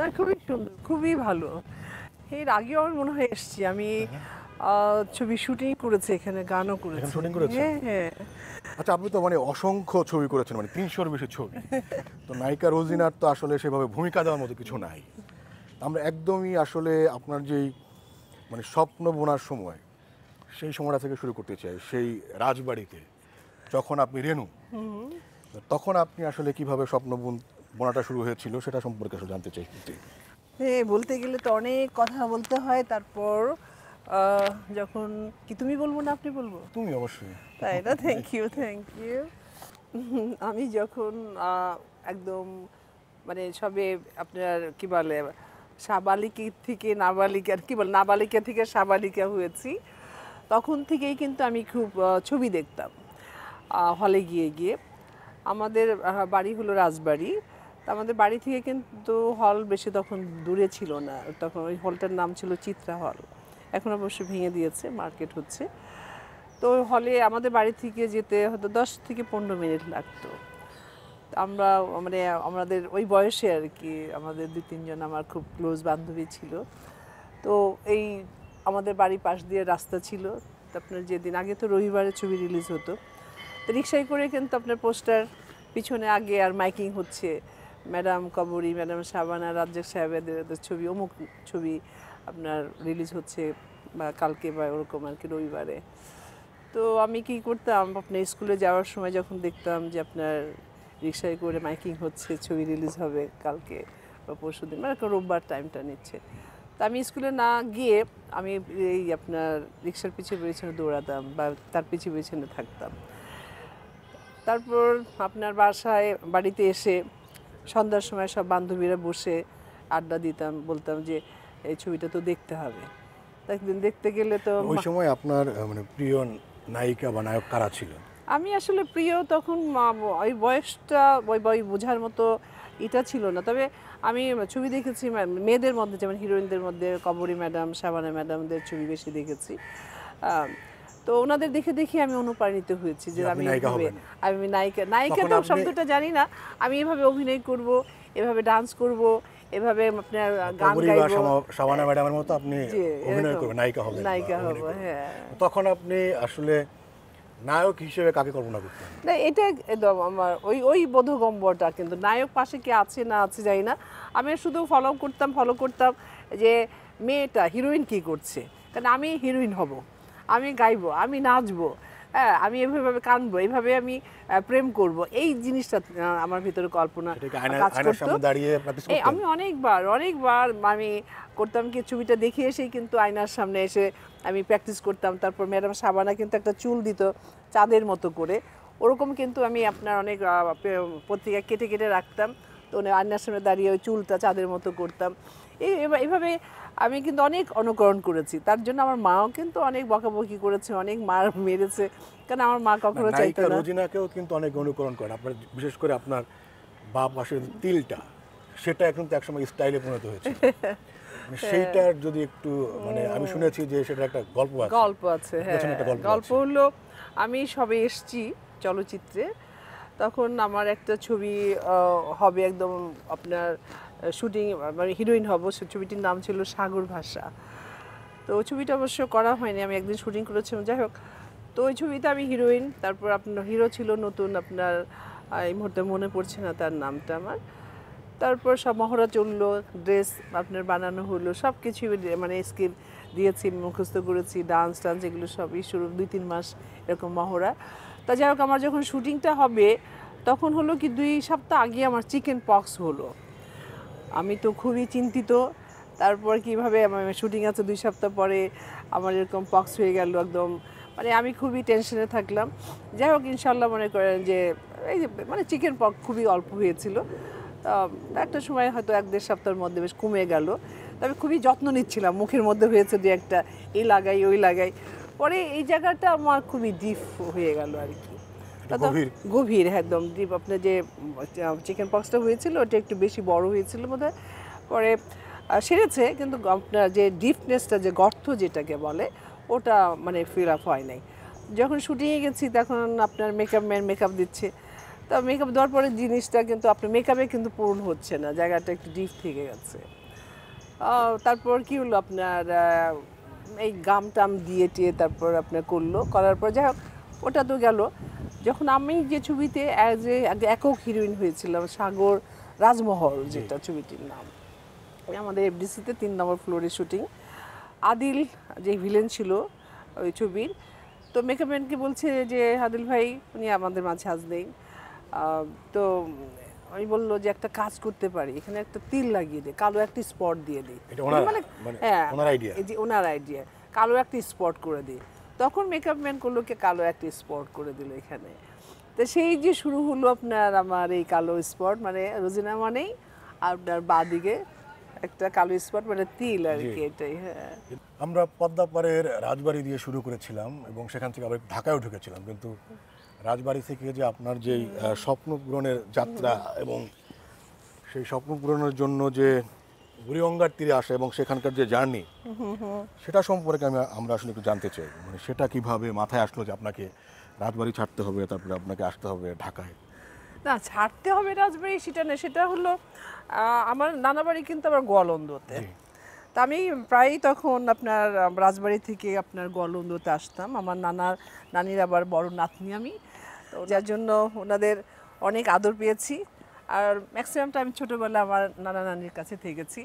না খুবই সুন্দর খুবই ভালো। এর আগেও আমার মনে হয় এসছি আমি ছবি শুটিং করেছি এখানে গানও করেছি। shooting করেছেন? হ্যাঁ হ্যাঁ। আচ্ছা আপনি তো মানে অসংখ্য ছবি করেছেন মানে তিনশোর বেশি ছবি। তো নায়িকা রোজিনার তো আসলে সেভাবে ভূমিকা দেওয়ার মতো কিছু নাই। আমরা একদমই আসলে আপনার যেই মানে স্বপ্ন বোনার সময় সেই সময়টা থেকে শুরু করতে চাই সেই রাজবাড়িতে। যখন আপনি রেনু তখন আপনি আসলে কীভাবে স্বপ্ন বুন- বোনাটা শুরু হয়েছিল সেটা সম্পর্কে আসলে জানতে চাই হ্যাঁ বলতে গেলে তো অনেক কথা বলতে হয় তারপর যখন কি তুমি বলব না আপনি বলব? তুমি অবশ্যই। তাই না? থ্যাংক ইউ থ্যাংক ইউ আমি যখন একদম মানে সবে আপনার কি বলে সাবালিকা থেকে নাবালিকা কি বলে নাবালিকা থেকে সাবালিকা হয়েছি তখন থেকেই কিন্তু আমি খুব ছবি দেখতাম হলে গিয়ে গিয়ে। আমাদের বাড়ি হলো রাজবাড়ি। আমাদের বাড়ি থেকে কিন্তু হল বেশি তখন দূরে ছিল না। তখন ওই হলটার নাম ছিল চিত্রা হল এখন অবশ্য ভেঙে দিয়েছে মার্কেট হচ্ছে। তো হলে আমাদের বাড়ি থেকে যেতে হয়তো দশ থেকে পনেরো মিনিট লাগতো। আমরা মানে আমাদের ওই বয়সে আর কি, আমাদের দুই তিনজন আমার খুব ক্লোজ বান্ধবী ছিল। তো এই আমাদের বাড়ির পাশ দিয়ে রাস্তা ছিল। তো আপনার যেদিন, আগে তো রবিবারে ছবি রিলিজ হতো। তো রিক্সায় করে কিন্তু আপনার পোস্টার পিছনে আগে আর মাইকিং হচ্ছে। ম্যাডাম কবরী ম্যাডাম শাবানা, রাজ্জাক সাহেবের ছবি, অমুক ছবি আপনার রিলিজ হচ্ছে বা কালকে বা ওরকম আর কি রবিবারে। তো আমি কি করতাম আপনার স্কুলে যাওয়ার সময় যখন দেখতাম যে আপনার রিক্সায় করে মাইকিং হচ্ছে, ছবি রিলিজ হবে কালকে বা পরশু দিন মানে রোববার টাইমটা নিচ্ছে। তা আমি স্কুলে না গিয়ে আমি এই আপনার রিক্সার পিছিয়ে পেছনে দৌড়াতাম বা তার পিছিয়ে পেছনে থাকতাম। তারপর আপনার বাসায়, বাড়িতে এসে সন্ধ্যার সময় সব বান্ধবীরা বসে আড্ডা দিতাম বলতাম যে এই ছবিটা তো দেখতে হবে। একদিন দেখতে গেলে তো ওই সময় আপনার মানে প্রিয় নায়িকা বা নায়ক কারা ছিল? আমি আসলে প্রিয় তখন ওই বয়সটা ওই বই বোঝার মতো এটা ছিল না। তবে আমি ছবি দেখেছি মেয়েদের মধ্যে যেমন হিরোইনদের মধ্যে কবরী ম্যাডাম শাবানা ম্যাডামদের ছবি বেশি দেখেছি। তো ওনাদের দেখে দেখে আমি অনুপ্রাণিত হয়েছি যে আমি। আমি নায়িকা নায়িকা তো শব্দটা জানি না। আমি এভাবে অভিনয় করব এভাবে ডান্স করব এভাবে আপনার গান গাইবো। শাবানা ম্যাডামের মতো আপনি অভিনয় করবেন নায়িকা হবেন নায়িকা হব হ্যাঁ। তখন আপনি আসলে নায়ক হিসেবে কাকে কল্পনা করতেন? না এটা একদম আমার ওই ওই বোধগম্বরটা কিন্তু। নায়ক পাশে কে আছে না আছে জানি না। আমি শুধু ফলো করতাম ফলো করতাম যে মেয়েটা হিরোইন কি করছে? কারণ আমি হিরোইন হব। আমি গাইবো আমি নাচবো হ্যাঁ আমি এভাবে কানবো এইভাবে আমি প্রেম করব এই জিনিসটা আমার ভিতরে কল্পনা কাজ করতো। আমি অনেকবার অনেকবার আমি করতাম কি ছবিটা দেখে এসেই কিন্তু আয়নার সামনে এসে আমি প্র্যাকটিস করতাম। তারপর ম্যাডাম সাবানা কিন্তু একটা চুল দিত চাঁদের মতো করে। ওরকম কিন্তু আমি আপনার অনেক পত্রিকা কেটে কেটে রাখতাম। তো আয়নার সামনে দাঁড়িয়ে ওই চুলটা চাঁদের মতো করতাম। এই এবা- এভাবে আমি কিন্তু অনেক অনুকরণ করেছি। তার জন্য আমার মাও কিন্তু অনেক বকাবকি করেছে অনেক মার মেরেছে। কারণ আমার মা কখনো চাইতো না। রোজিনাকেও কিন্তু অনেক অনুকরণ করেন আপনার বিশেষ করে আপনার বা পাশের তিলটা সেটা এখন তো একসময় স্টাইলে পরিণত হয়েছে। মানে সেইটার যদি একটু মানে আমি শুনেছি যে সেটা একটা গল্প আছে। গল্প আছে হ্যাঁ। গল্প হলো আমি সবে এসছি চলচ্চিত্রে। তখন আমার একটা ছবি আহ, হবে একদম আপনার শুটিং মানে হিরোইন হব। সে ছবিটির নাম ছিল সাগর ভাষা। তো ওই ছবিটা অবশ্য করা হয়নি, আমি একদিন শুটিং করেছিলাম। যাই হোক, তো ওই ছবিতে আমি হিরোইন তারপর আপনার হিরো ছিল নতুন আপনার এই মুহূর্তে মনে পড়ছে না তার নামটা আমার। তারপর সব মহড়া চলল ড্রেস আপনার বানানো হলো সব কিছু মানে স্কিল দিয়েছি, মুখস্থ করেছি ডান্স টান্স এগুলো সবই শুরু, দুই তিন মাস এরকম মহড়া। তা যাই হোক, আমার যখন শুটিংটা হবে, তখন হলো কি দুই সপ্তাহ আগে আমার চিকেন পক্স হলো। আমি তো খুবই চিন্তিত। তারপর কীভাবে আমার শুটিং আছে দুই সপ্তাহ পরে আমার এরকম পক্স হয়ে গেল একদম। মানে আমি খুবই টেনশনে থাকলাম। যাই হোক ইনশাল্লাহ মনে করেন যে, এই যে মানে চিকেন পক খুবই অল্প হয়েছিল। একটা সময় হয়তো এক দেড় সপ্তাহের মধ্যে বেশ কমে গেল। তবে খুবই যত্ন নিচ্ছিলাম। মুখের মধ্যে হয়েছে দু একটা এই লাগাই, ওই লাগাই। পরে এই জায়গাটা আমার খুবই ডিপ হয়ে গেল আর কি। গভীর। গভীর একদম। ডিপ আপনার যে চিকেন পক্সটা হয়েছিল ওটা একটু বেশি বড় হয়েছিল বোধ পরে সেরেছে কিন্তু আপনার যে ডিপনেসটা যে গর্ত যেটাকে বলে ওটা মানে ফিল আপ হয় নাই। যখন শুটিংয়ে গেছি তখন আপনার মেকআপ ম্যান মেকআপ দিচ্ছে। তা মেকআপ দেওয়ার পরে জিনিসটা কিন্তু আপনার মেকআপে কিন্তু পূরণ হচ্ছে না জায়গাটা একটু ডিপ থেকে গেছে। তারপর কি হলো আপনার এই গাম টাম দিয়ে টিয়ে তারপর আপনার করল করার পর যাই হোক ওটা তো গেল। যখন আমি যে ছবিতে অ্যাজ এ একক হিরোইন হয়েছিলাম সাগর রাজমহল যেটা ছবিটির নাম। আমাদের এফডিসিতে তিন নম্বর ফ্লোরে শুটিং আদিল যে ভিলেন ছিল ওই ছবির তো মেকআপ ম্যানকে বলছে যে আদিল ভাই উনি আমাদের মাঝে আজ নেই। তো আমি বলল যে একটা কাজ করতে পারি এখানে একটা তিল লাগিয়ে দে কালো একটা স্পট দিয়ে দিই ওনার- মানে মানে হ্যাঁ ওনার আইডিয়া কালো একটা স্পট করে দিই তখন মেকআপ ম্যান করল কি কালো একটা স্পট করে দিল এখানে। তো সেই যে শুরু হলো আপনার আমার এই কালো স্পট মানে রোজিনা মানেই আপনার বাদিকে একটা কালো স্পট মানে তিল আর কি এটাই হ্যাঁ। আমরা পদ্মাপাড়ের রাজবাড়ি দিয়ে শুরু করেছিলাম এবং সেখান থেকে আবার ঢাকায়ও ঢুকেছিলাম। কিন্তু রাজবাড়ি থেকে যে আপনার যেই স্বপ্ন পূরণের যাত্রা এবং সেই স্বপ্ন পূরণের জন্য যে বুড়িগঙ্গার তীরে আসা এবং সেখানকার যে জার্নি সেটা সম্পর্কে আমি আমরা আসলে একটু জানতে চাই। মানে সেটা কীভাবে মাথায় আসলো যে আপনাকে রাজবাড়ি ছাড়তে হবে তারপরে আপনাকে আসতে হবে ঢাকায়? না ছাড়তে হবে রাজবাড়ি সেটা না সেটা হলো আমার নানা বাড়ি কিন্তু আমার গোয়ালন্দতে। তা আমি প্রায়ই তখন আপনার রাজবাড়ি থেকে আপনার গোয়ালন্দতে আসতাম। আমার নানার নানির আবার বড় নাতনি আমি। তো যার জন্য ওনাদের অনেক আদর পেয়েছি। আর ম্যাক্সিমামটা আমি ছোটোবেলা আমার নানা নানির কাছে থেকেছি।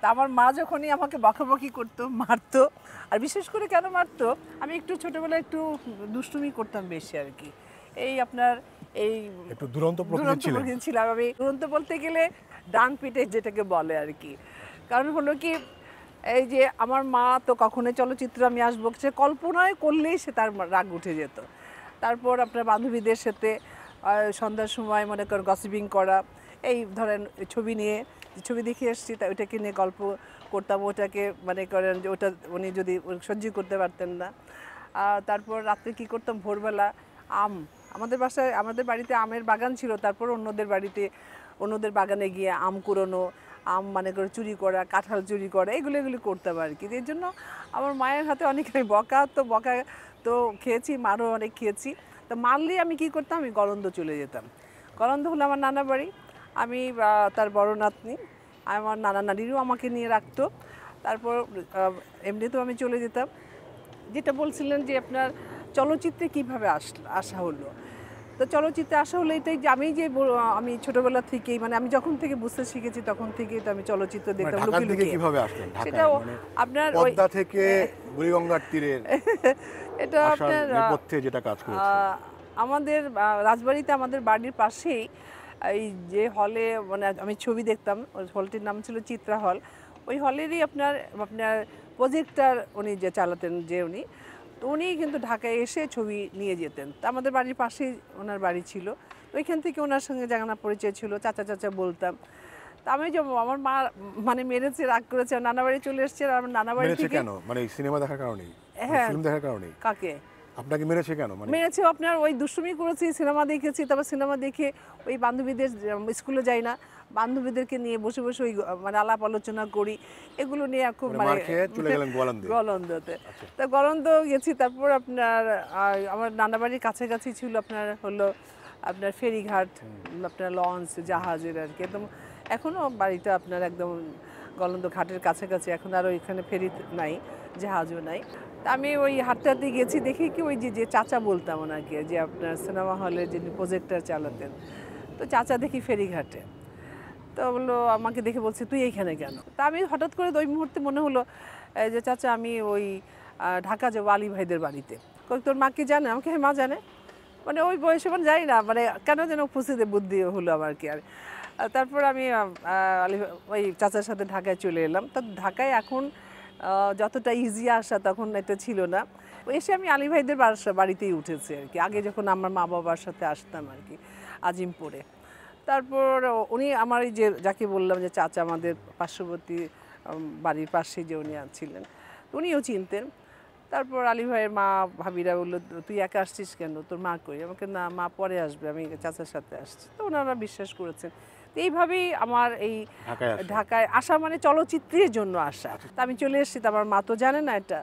তা আমার মা যখনই আমাকে বকাবকি করতো মারতো আর বিশেষ করে কেন মারতো আমি একটু ছোটোবেলায় একটু দুষ্টুমি করতাম বেশি আর কি। এই আপনার এই একটু দুরন্ত প্রকৃতির ছিলাম। আমি দুরন্ত বলতে গেলে ডান পিঠে যেটাকে বলে আর কি। কারণ হলো কি এই যে আমার মা তো কখনোই চলচ্চিত্র আমি আসব সে কল্পনায় করলেই সে তার রাগ উঠে যেত। তারপর আপনার বান্ধবীদের সাথে সন্ধ্যার সময় মনে করেন গসিপিং করা, এই ধরেন ছবি নিয়ে ছবি দেখে এসেছি, তা ওইটাকে নিয়ে গল্প করতাম, ওটাকে মানে করেন যে ওটা উনি যদি সহ্য করতে পারতেন না। তারপর রাত্রে কি করতাম? ভোরবেলা আম, আমাদের বাসায়, আমাদের বাড়িতে আমের বাগান ছিল, তারপর অন্যদের বাড়িতে, অন্যদের বাগানে গিয়ে আম কুড়োনো, আম মানে করে চুরি করা, কাঁঠাল চুরি করা, এগুলো এগুলো করতাম আর কি। এর জন্য আমার মায়ের হাতে অনেক বকা তো বকা তো খেয়েছি, মারও অনেক খেয়েছি। তো মারলে আমি কি করতাম? আমি গলন্দ চলে যেতাম। গলন্দ হলো আমার নানা বাড়ি। আমি তার বড় নাতনি। আমার নানা নানিরও আমাকে নিয়ে রাখতো। তারপর এমনিতেও আমি চলে যেতাম। যেটা বলছিলেন যে আপনার চলচ্চিত্রে কীভাবে আস, আসা হলো? তো চলচ্চিত্রে আসা হলে এটাই যে আমি যে আমি ছোটবেলা থেকেই মানে আমি যখন থেকে বুঝতে শিখেছি তখন থেকেই তো আমি চলচ্চিত্র মানে দেখতাম লুকিয়ে লুকিয়ে। কীভাবে আসলেন? সেটাও মানে আপনার পদ্মা থেকে বুড়িগঙ্গার তীরের এটা আপনার নেপথ্যে যেটা কাজ করেছে আমাদের রাজবাড়িতে আমাদের বাড়ির পাশেই এই যে হলে মানে আমি ছবি দেখতাম ওই হলটির নাম ছিল চিত্রা হল। ওই হলেরই আপনার আপনার প্রজেক্টার উনি যে চালাতেন যে উনি তো উনি কিন্তু ঢাকায় এসে ছবি নিয়ে যেতেন। তা আমাদের বাড়ির পাশেই ওনার বাড়ি ছিল। তো ওইখান থেকে ওনার সঙ্গে জানা পরিচয় ছিল চাচা চাচা বলতাম। তা আমি যে আমার মা মানে মেরেছে রাগ করেছে নানা বাড়ি চলে এসছে আর আমার নানা বাড়ি থেকে কেন? মানে সিনেমা দেখার কারণে হ্যাঁ। ফিল্ম দেখার কারণে কাকে? আপনাকে মেরেছে কেন? মানে মেরেছে আপনার ওই দুষ্টুমি করেছি সিনেমা দেখেছি তারপর সিনেমা দেখে ওই বান্ধবীদের স্কুলে যাই না বান্ধবীদেরকে নিয়ে বসে বসে ওই মানে আলাপ আলোচনা করি এগুলো নিয়ে খুব মানে মানে চলে গেলেন গোয়ালন্দে। গলন্দতে তা গলন্দ গেছি তারপর আপনার আমার নানা বাড়ির কাছাকাছি ছিল আপনার হলো আপনার ফেরিঘাট আপনার লঞ্চ জাহাজের আর কি। একদম এখনও বাড়িটা আপনার একদম গলন্দ ঘাটের কাছাকাছি এখন আর ওইখানে ফেরি নাই জাহাজও নাই। তা আমি ওই হাঁটতে হাঁটতে গেছি দেখি কি ওই যে যে চাচা বলতাম ওনাকে যে আপনার সিনেমা হলে যিনি প্রজেক্টর চালাতেন। তো চাচা দেখি ফেরিঘাটে। তো বলল, আমাকে দেখে বলছে, তুই এইখানে কেন? তা আমি হঠাৎ করে ওই মুহূর্তে মনে হলো যে চাচা, আমি ওই ঢাকা যাব আলী ভাইদের বাড়িতে। তোর মা কি জানে? আমাকে হ্যাঁ মা জানে। মানে ওই বয়সে মানে যাই না মানে কেন যেন উপস্থিতি বুদ্ধি হলো আমার কি আর। তারপর আমি আলী ওই চাচার সাথে ঢাকায় চলে এলাম। তো ঢাকায় এখন যতটা ইজি আসা তখন এটা ছিল না। এসে আমি আলী ভাইদের বাসা বাড়িতেই উঠেছি আর কি। আগে যখন আমার মা বাবার সাথে আসতাম আর কি, আজিমপুরে। তারপর উনি আমার এই যে, যাকে বললাম যে চাচা আমাদের পার্শ্ববর্তী বাড়ির পাশে যে উনি ছিলেন উনিও চিনতেন। তারপর আলী ভাইয়ের মা, ভাবিরা বলল, তুই একা আসছিস কেন? তোর মা কই? আমাকে, না, মা পরে আসবে, আমি চাচার সাথে আসছি। তো ওনারা বিশ্বাস করেছেন। এইভাবেই আমার এই ঢাকায় আসা। মানে চলচ্চিত্রের জন্য আসা। তা আমি চলে এসেছি তো আমার মা তো জানে না এটা।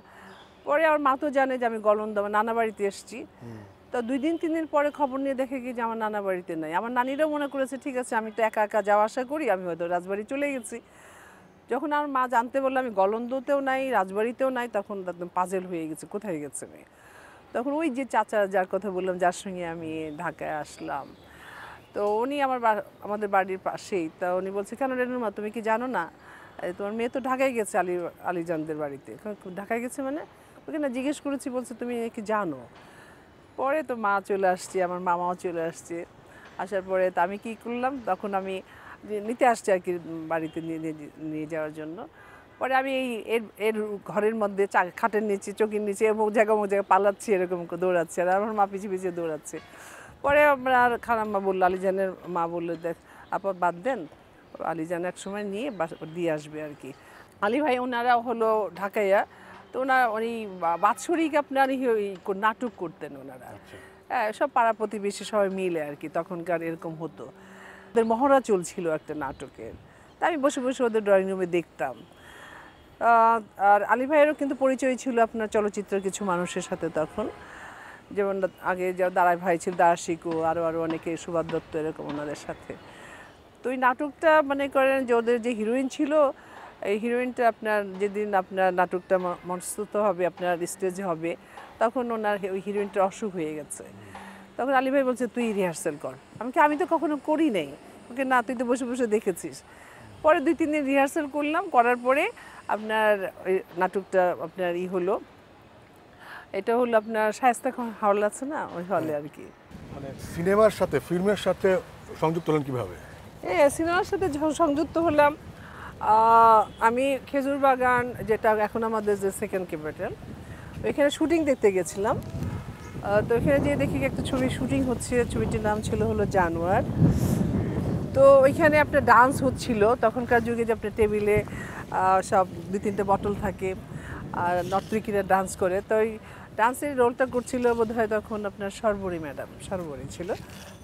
পরে আমার মা তো জানে যে আমি গলন্দ আমার নানা বাড়িতে এসেছি। তো দুই দিন তিন দিন পরে খবর নিয়ে দেখে গিয়ে যে আমার নানা বাড়িতে নাই। আমার নানিরাও মনে করেছে ঠিক আছে আমি তো একা একা যাওয়া আসা করি আমি হয়তো রাজবাড়ি চলে গেছি। যখন আমার মা জানতে বলল আমি গলন্দতেও নাই রাজবাড়িতেও নাই তখন একদম পাজেল হয়ে গেছে কোথায় গেছে মেয়ে? তখন ওই যে চাচা যার কথা বললাম যার সঙ্গে আমি ঢাকায় আসলাম। তো উনি আমার আমাদের বাড়ির পাশেই। তা উনি বলছে, কেন রেনুমা তুমি কি জানো না? তোমার মেয়ে তো ঢাকায় গেছে আলী, আলীজানদের বাড়িতে। ঢাকায় গেছে মানে? ওকে না জিজ্ঞেস করেছি, বলছে, তুমি কি জানো? পরে তো মা চলে আসছে, আমার মামাও চলে আসছে। আসার পরে তো আমি কি করলাম? তখন আমি নিতে আসছি আর কি বাড়িতে নিয়ে যাওয়ার জন্য। পরে আমি এই এর এর ঘরের মধ্যে চা, খাটের নিচে চোখের নিচে এবং জায়গা জায়গায় পালাচ্ছি, এরকম দৌড়াচ্ছি। আর আমার মা পিছিয়ে পিছিয়ে দৌড়াচ্ছে। পরে আমার খালাম্মা বলল আলিজানের মা বলল দেখ আপা বাদ দেন। আলিজান এক সময় নিয়ে দিয়ে আসবে আর কি। আলী ভাই ওনারা হলো ঢাকাইয়া তো ওনার উনি বাৎসরিক আপনার নাটক করতেন ওনারা। হ্যাঁ সব পাড়া প্রতিবেশী সবাই মিলে আর কি তখনকার এরকম হতো। ওদের মহড়া চলছিল একটা নাটকের তা আমি বসে বসে ওদের ড্রয়িং রুমে দেখতাম। আর আলী ভাইয়েরও কিন্তু পরিচয় ছিল আপনার চলচ্চিত্রের কিছু মানুষের সাথে তখন। যেমন আগে যে দাঁড়ায় ভাই ছিল দার্শিকু আরও আরও অনেকে, সুভাষ দত্ত এরকম ওনাদের সাথে। তো ওই নাটকটা মনে করেন যে ওদের যে হিরোইন ছিল, এই হিরোইনটা আপনার যেদিন আপনার নাটকটা ম- মঞ্চস্থ হবে, আপনার স্টেজে হবে, তখন ওনার ওই হিরোইনটা অসুখ হয়ে গেছে। তখন আলী ভাই বলছে, তুই রিহার্সেল কর। আমি কি আমি তো কখনো করি নাই। ওকে না, তুই তো বসে বসে দেখেছিস। পরে দুই, তিন দিন রিহার্সেল করলাম, করার পরে আপনার ওই নাটকটা আপনার ই হলো এটা হলো আপনার শায়স্তা হল আছে না? ওই হলে আর কি মানে সিনেমার সাথে ফিল্মের সাথে সংযুক্ত হলেন কীভাবে? এই সিনেমার সাথে সংযুক্ত হলাম আমি খেজুর বাগান যেটা এখন আমাদের যে সেকেন্ড ক্যাপিটাল ওইখানে শুটিং দেখতে গেছিলাম। তো ওইখানে যেয়ে দেখি একটা ছবি শুটিং হচ্ছে ছবিটির নাম ছিল হলো জানোয়ার। তো ওইখানে আপনার ডান্স হচ্ছিল তখনকার যুগে যে আপনার টেবিলে সব দুই তিনটে বটল থাকে আর নর্তকীরা ডান্স করে। তো ওই ডান্সের রোলটা করছিল বোধ হয় তখন আপনার সর্বরী ম্যাডাম, সর্বরী ছিল।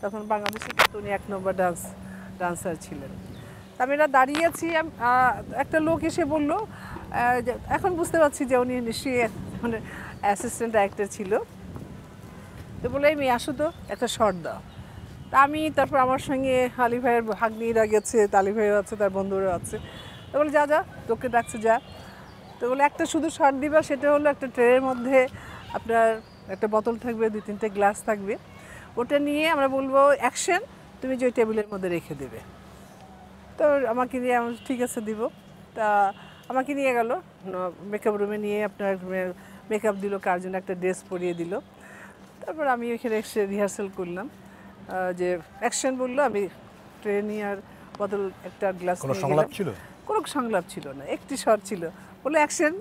তখন বাংলাদেশে কিন্তু উনি এক নম্বর ডান্স, ডান্সার ছিলেন। আমি এটা দাঁড়িয়ে আছি একটা লোক এসে বলল এখন বুঝতে পারছি যে উনি নিশ্চয়ই মানে অ্যাসিস্ট্যান্ট ডাইরেক্টর ছিল। তো বলে আমি আসো তো, একটা শর্ট দাও। তা আমি তারপর আমার সঙ্গে আলি ভাইয়ের ভাগ্নিরা গেছে, তালি ভাইও আছে, তার বন্ধুরা আছে। তো বলে, যা যা, তোকে ডাকছে, যা। তো বলে, একটা শুধু শর্ট দিবা, সেটা হলো একটা ট্রেনের মধ্যে আপনার একটা বোতল থাকবে দুই তিনটে গ্লাস থাকবে। ওটা নিয়ে আমরা বলব অ্যাকশন তুমি যে ওই টেবিলের মধ্যে রেখে দেবে। তো আমাকে নিয়ে আমি ঠিক আছে দিব। তা আমাকে নিয়ে গেল। মেকআপ রুমে নিয়ে আপনার মেকআপ দিল কার জন্য একটা ড্রেস পরিয়ে দিল। তারপর আমি ওইখানে এসে রিহার্সাল করলাম। যে অ্যাকশন বলল আমি ট্রেন আর বদল একটা গ্লাস কোনো সংলাপ ছিল? কোনো সংলাপ ছিল না একটি স্বর ছিল। বলে অ্যাকশন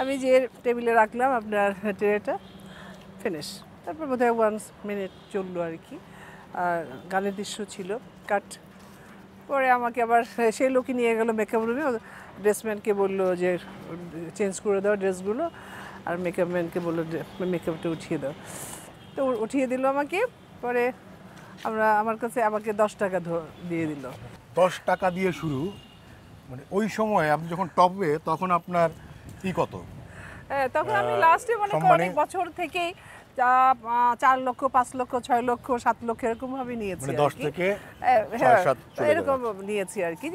আমি যে টেবিলে রাখলাম আপনার ট্রেটা ফিনিশ তারপর বোধহয় ওয়ান মিনিট চলল আর কি। আর গানের দৃশ্য ছিল কাট পরে আমাকে আবার সেই লোকই নিয়ে গেল মেকআপ রুমে ড্রেসম্যানকে বলল যে চেঞ্জ করে দাও ড্রেসগুলো আর মেকআপ ম্যানকে বলল মেকআপটা উঠিয়ে দাও। তো উঠিয়ে দিল আমাকে। পরে আমরা, আমার কাছে আমাকে দশ টাকা দিয়ে দিল। দশ টাকা দিয়ে শুরু। মানে ওই সময় আপনি যখন টপে তখন আপনার কি কত? হ্যাঁ তখন আমি লাস্টে মনে অনেক বছর থেকেই যা- চার লক্ষ পাঁচ লক্ষ ছয় লক্ষ সাত লক্ষ এরকম ভাবে নিয়েছি মানে দশ। থেকে হ্যাঁ, হ্যাঁ, এরকম নিয়েছি আর কি।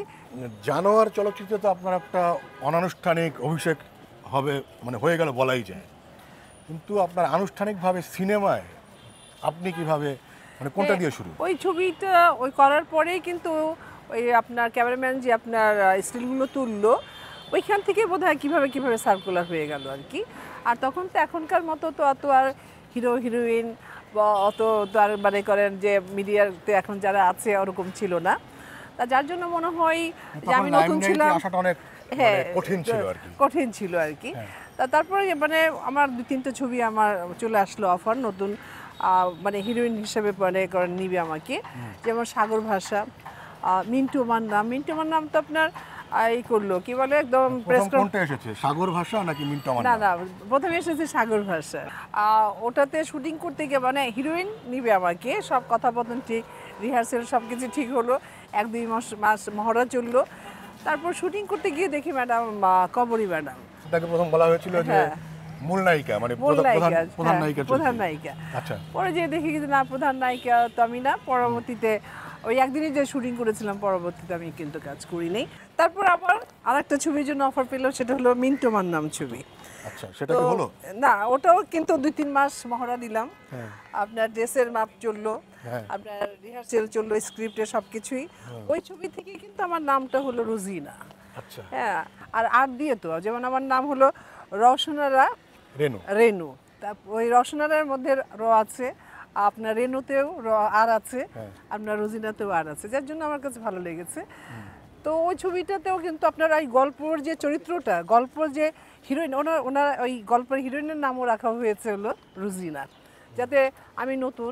জানোয়ার চলচ্চিত্রে তো আপনার একটা অনানুষ্ঠানিক অভিষেক হবে মানে হয়ে গেল বলাই যায়। কিন্তু আপনার আনুষ্ঠানিকভাবে সিনেমায় আপনি কীভাবে মানে কোনটা দিয়ে শুরু? ওই ছবিটা ওই করার পরেই কিন্তু ওই আপনার ক্যামেরাম্যান যে আপনার স্টিলগুলো তুললো ওইখান থেকে বোধ হয় কীভাবে কীভাবে সার্কুলার হয়ে গেল আর কি? আর তখন তো এখনকার মতো তো অত আর হিরো হিরোইন বা অত তো আর মানে করেন যে মিডিয়াতে এখন যারা আছে ওরকম ছিল না। তা যার জন্য মনে হয় যে আমি নতুন ছিলাম। হ্যাঁ মানে কঠিন ছিল আর কি। কঠিন ছিল আর কি। হ্যাঁ। তা তারপরে মানে আমার দু তিনটে ছবি আমার চলে আসলো অফার নতুন মানে হিরোইন হিসেবে মানে করেন নিবে আমাকে। যেমন সাগর ভাষা মিন্টু নাম মিন্টু নাম তো আপনার এই করল কি বলে একদম প্রেস কোনটা এসেছে সাগর ভাষা নাকি মিন্টু আমার না না প্রথমে এসেছে সাগর ভাষা। ওটাতে শুটিং করতে গিয়ে মানে হিরোইন নিবে আমাকে সব কথাপতন ঠিক রিহার্সেল সব কিছু ঠিক হলো এক দুই মাস মাস মহড়া চলল। তারপর শুটিং করতে গিয়ে দেখি ম্যাডাম কবরী ম্যাডাম তাকে প্রথম বলা হয়েছিল যে হ্যাঁ। মূল নায়িকা মানে প্রধান- নায়িকা প্রধান হ্যাঁ, নায়িকা আচ্ছা। পরে যে দেখি না প্রধান নায়িকা তো আমি না পরবর্তীতে ওই একদিনই যে শুটিং করেছিলাম পরবর্তীতে আমি কিন্তু কাজ করি করিনি। তারপর আবার আরেকটা ছবির জন্য অফার পেল সেটা হলো মিন্টোমার নাম ছবি। আচ্ছা সেটা কি হলো? না ওটাও কিন্তু দুই তিন মাস মহড়া দিলাম। হ্যাঁ। আপনার ড্রেসের মাপ চলল হ্যাঁ। আপনার রিহার্সেল চলল স্ক্রিপ্টে সব কিছুই ওই ছবি থেকে কিন্তু আমার নামটা হলো রোজিনা। আচ্ছা। হ্যাঁ আর আর দিয়ে তো যেমন আমার নাম হলো রওশনারা রেনু। রেনু। তারপর ওই রসনারার মধ্যে র আছে আপনার রেনুতেও আর আছে হ্যাঁ। আপনার রোজিনাতেও আর আছে যার জন্য আমার কাছে ভালো লেগেছে। তো ওই ছবিটাতেও কিন্তু আপনার ওই গল্পর যে চরিত্রটা গল্পর যে হিরোইন ওনার ওনার ওই গল্পের হিরোইনের নামও রাখা হয়েছে হলো রুজিনা যাতে আমি নতুন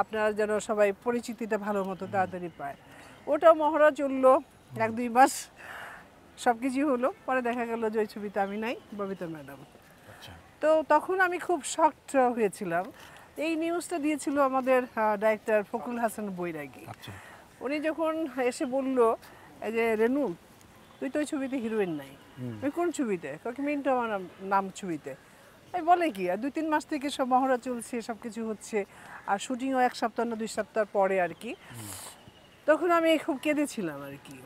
আপনারা যেন সবাই পরিচিতিটা ভালো মতো তাড়াতাড়ি পায়। ওটাও মহড়া চলল এক দুই মাস সব কিছুই হলো পরে দেখা গেল যে ওই ছবিতে আমি নাই ববিতা ম্যাডাম। আচ্ছা। তো তখন আমি খুব শক্ট হয়েছিলাম এই নিউজটা দিয়েছিল আমাদের ডাইরেক্টর ফখরুল হাসান বৈরাগী। আচ্ছা। উনি যখন এসে বলল যে রেনু তুই তো ওই ছবিতে হিরোইন নাই। তুই কোন ছবিতে? কাকি মিন্টু আমার নাম- ছবিতে? এই বলে কি আর দুই তিন মাস থেকে সব মহড়া চলছে সব কিছু হচ্ছে আর শুটিংও এক সপ্তাহ না দুই সপ্তাহ পরে আর কি। তখন আমি খুব কেঁদেছিলাম আর কি।